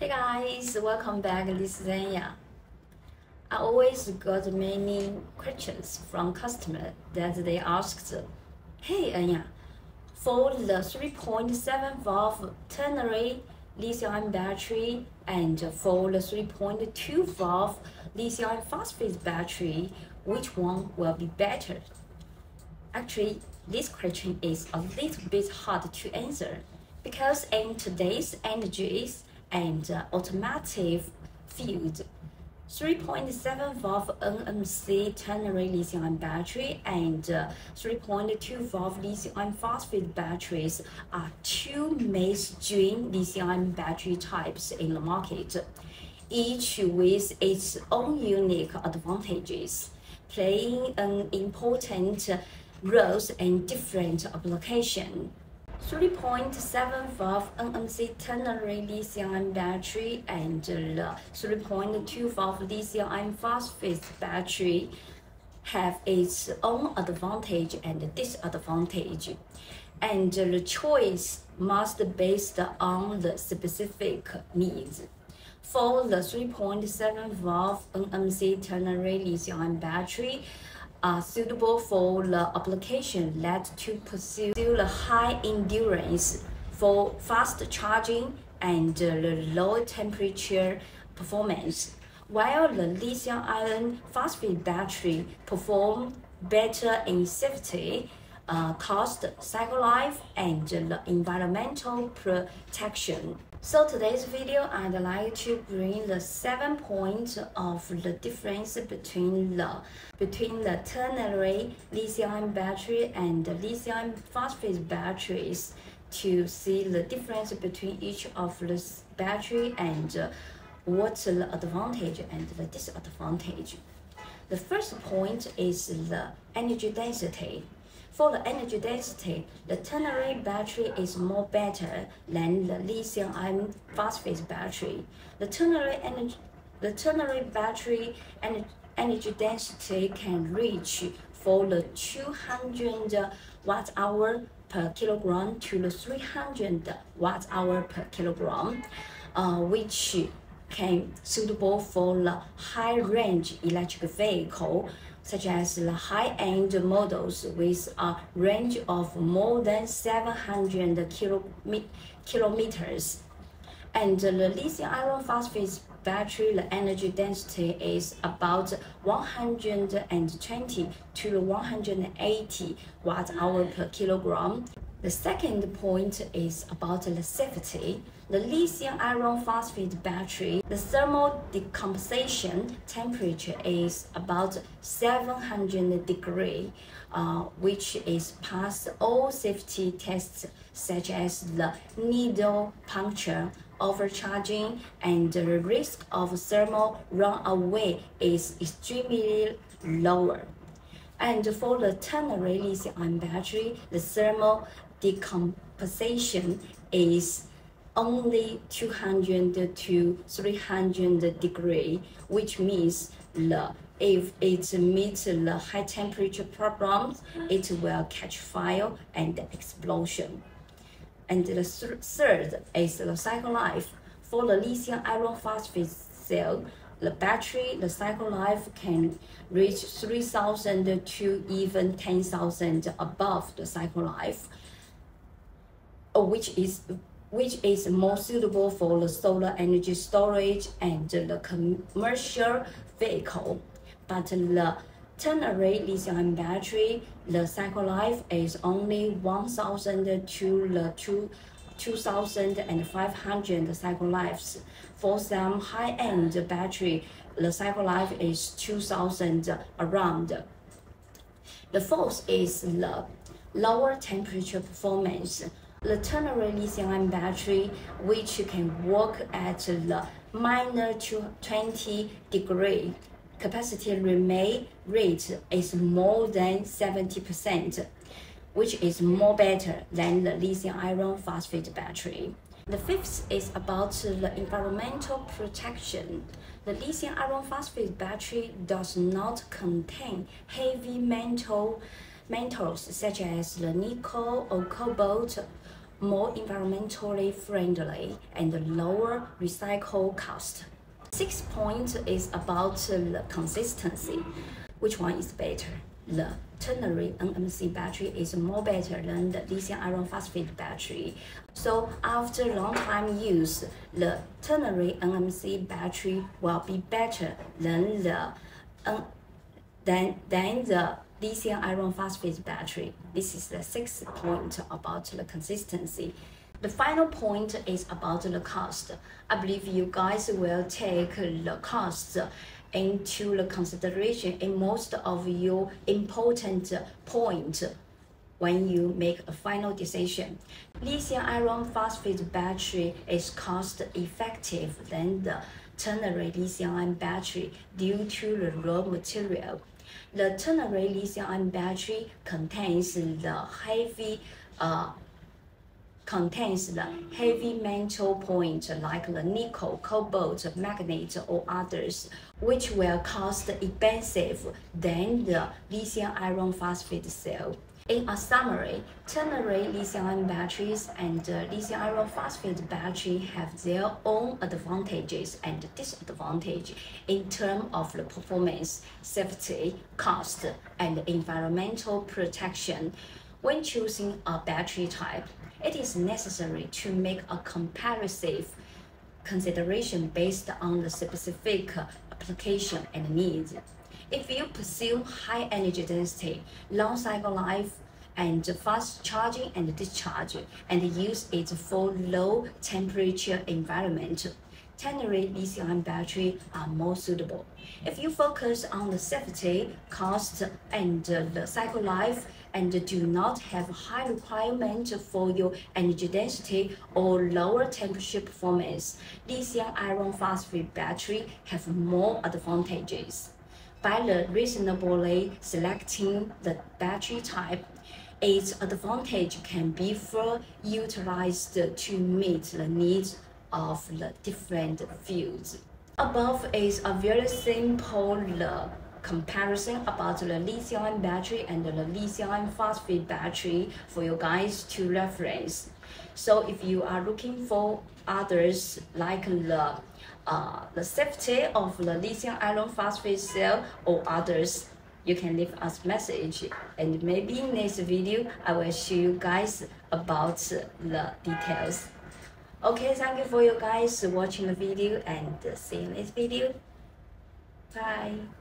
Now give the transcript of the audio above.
Hey guys, welcome back. This is Anya. I always got many questions from customers that they asked, Hey Anya, for the 3.7 volt ternary lithium battery and for the 3.2 volt lithium phosphate battery, which one will be better? Actually, this question is a little bit hard to answer because in today's energies and uh, automotive field, 3.7 volt NMC ternary lithium ion battery and uh, 3.2 volt lithium iron phosphate batteries are two mainstream lithium ion battery types in the market, each with its own unique advantages, playing an important role in different applications. 3.7 volt NMC ternary lithium battery and uh, the 3.2 volt lithium phosphate battery have its own advantage and disadvantage, and uh, the choice must be based on the specific needs. For the 3.7 volt NMC ternary lithium battery, are suitable for the application that to pursue the high endurance for fast charging and the low temperature performance, while the lithium iron phosphate battery perform better in safety, uh, cost, cycle life, and the environmental protection. So today's video, I'd like to bring the seven points of the difference between the between the ternary lithium battery and the lithium phosphate batteries to see the difference between each of the battery and uh, what's the advantage and the disadvantage. The first point is the energy density. For the energy density, the ternary battery is more better than the lithium iron phosphate battery. The ternary energy the ternary battery energy, density can reach for the 200 watt hour per kilogram to the 300 watt hour per kilogram, uh, which can suitable for the high range electric vehicle such as the high-end models with a range of more than 700 kilometers. And the lithium iron phosphate battery, the energy density is about 120 to 180 watt hour per kilogram. The second point is about the safety. The lithium iron phosphate battery, the thermal decomposition temperature is about 700 degree, uh, which is past all safety tests such as the needle puncture, overcharging, and the risk of thermal runaway is extremely lower. And for the ternary lithium battery, the thermal decomposition is only 200 to 300 degree, which means the if it meets the high temperature problems, it will catch fire and explosion. And the th third is the cycle life. For the lithium iron phosphate cell, the battery, the cycle life can reach 3,000 to even 10,000 above the cycle life, Uh, which is which is more suitable for the solar energy storage and the commercial vehicle. But the ternary lithium battery, the cycle life is only 1,000 to the 2 2,500 cycle lives. For some high-end battery, the cycle life is 2,000 around. The fourth is the lower temperature performance. The ternary lithium-ion battery, which can work at the minus 20 degree, capacity remain rate is more than 70%, which is more better than the lithium iron phosphate battery. The fifth is about the environmental protection. The lithium iron phosphate battery does not contain heavy metal metals such as the nickel or cobalt more environmentally friendly and lower recycle cost. Sixth point is about the consistency. Which one is better? The ternary NMC battery is more better than the lithium iron phosphate battery. So after long time use, the ternary NMC battery will be better than the than, than the lithium iron phosphate battery. This is the sixth point about the consistency. The final point is about the cost. I believe you guys will take the cost into the consideration in most of your important point when you make a final decision. Lithium iron phosphate battery is cost effective than the ternary lithium ion battery due to the raw material. The ternary lithium ion battery contains the heavy uh, contains the heavy metal point like the nickel, cobalt, manganese, or others, which will cost expensive than the lithium iron phosphate cell. In a summary, ternary lithium-ion batteries and uh, lithium iron phosphate battery have their own advantages and disadvantages in terms of the performance, safety, cost, and environmental protection. When choosing a battery type, it is necessary to make a comparative consideration based on the specific application and needs. If you pursue high energy density, long cycle life, and fast charging and discharge, and use it for low temperature environment, ternary lithium battery are more suitable. If you focus on the safety, cost, and the cycle life, and do not have high requirement for your energy density or lower temperature performance, lithium iron phosphate battery have more advantages. By the reasonably selecting the battery type, its advantage can be further utilized to meet the needs of the different fields. Above is a very simple comparison about the lithium battery and the lithium phosphate battery for you guys to reference. So if you are looking for others like the uh, the safety of the lithium iron phosphate cell or others, you can leave us message and maybe in next video I will show you guys about the details. Okay, thank you for you guys watching the video and see you next video. Bye.